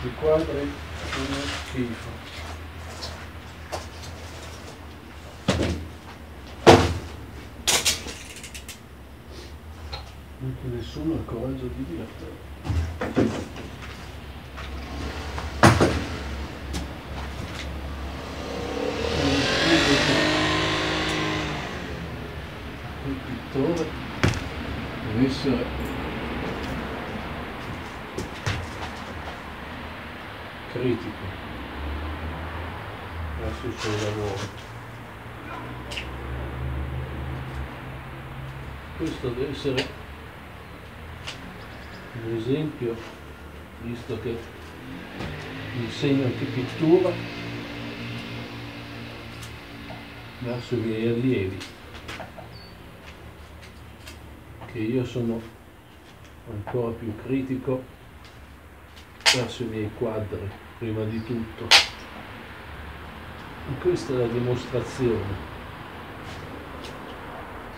questi quadri sono schifo. Anche nessuno ha il coraggio di dirtelo il pittore deve essere critico verso i suoi lavori. Questo deve essere un esempio, visto che insegno anche pittura verso i miei allievi, che io sono ancora più critico verso i miei quadri, prima di tutto. E questa è la dimostrazione.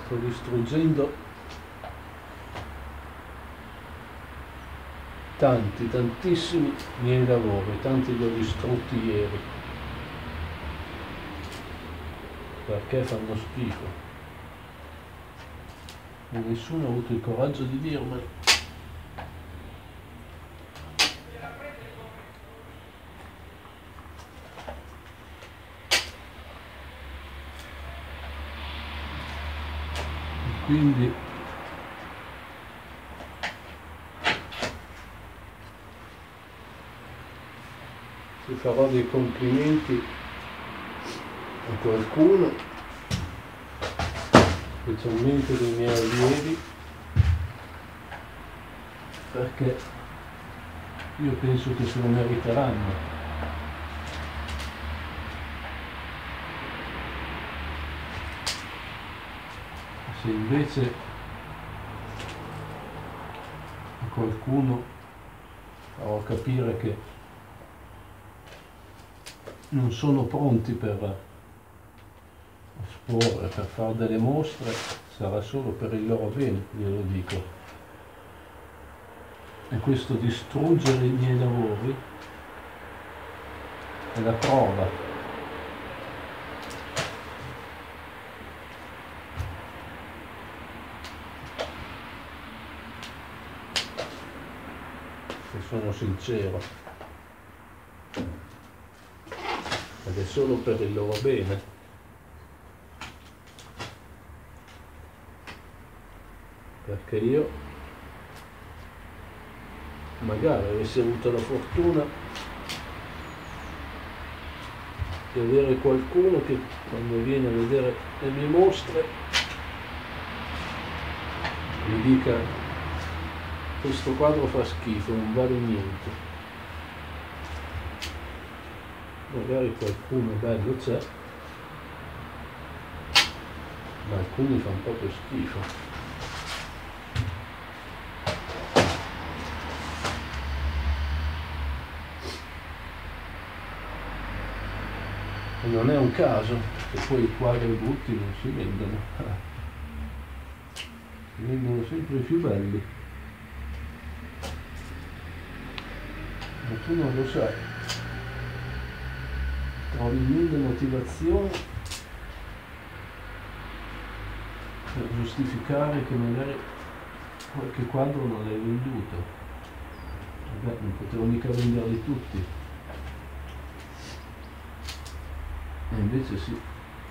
Sto distruggendo tanti, tantissimi miei lavori, tanti li ho distrutti ieri. Perché fanno schifo. E nessuno ha avuto il coraggio di dirmelo. Quindi se farò dei complimenti a qualcuno specialmente dei miei allievi perché io penso che se lo meriteranno se invece qualcuno farò capire che non sono pronti per esporre, per fare delle mostre, sarà solo per il loro bene, glielo dico. E questo distruggere i miei lavori è la prova sono sincero. Ed è solo per il loro bene. Perché io magari avessi avuto la fortuna di avere qualcuno che quando viene a vedere le mie mostre mi dica questo quadro fa schifo, non vale niente. Magari qualcuno bello c'è, ma alcuni fanno proprio schifo. E non è un caso che poi i quadri brutti non si vendono. Vendono sempre più belli. Ma tu non lo sai. Trovi mille motivazioni per giustificare che magari qualche quadro non l'hai venduto. Vabbè, non potevo mica venderli tutti. E invece sì,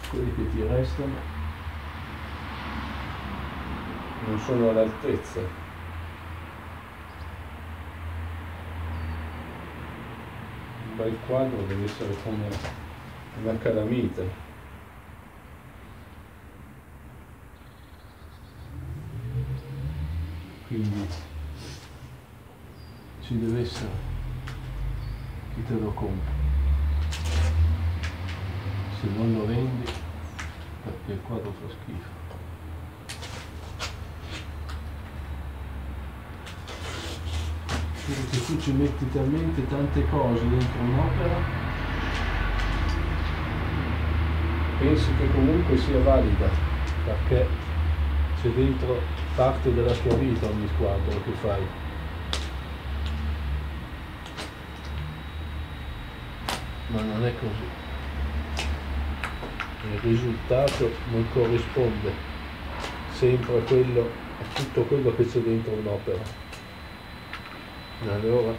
quelli che ti restano non sono all'altezza. Bel quadro deve essere come una calamita. Quindi ci deve essere chi te lo compra. se non lo vendi perché il quadro fa schifo Solo che tu ci metti talmente tante cose dentro un'opera pensi che comunque sia valida perché c'è dentro parte della tua vita ogni quadro che fai ma non è così il risultato non corrisponde sempre a, quello, a tutto quello che c'è dentro un'opera. Allora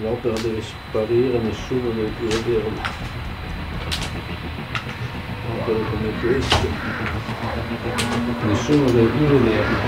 l'opera deve sparire, nessuno deve più vederla. Opere come queste, nessuno deve più vederla.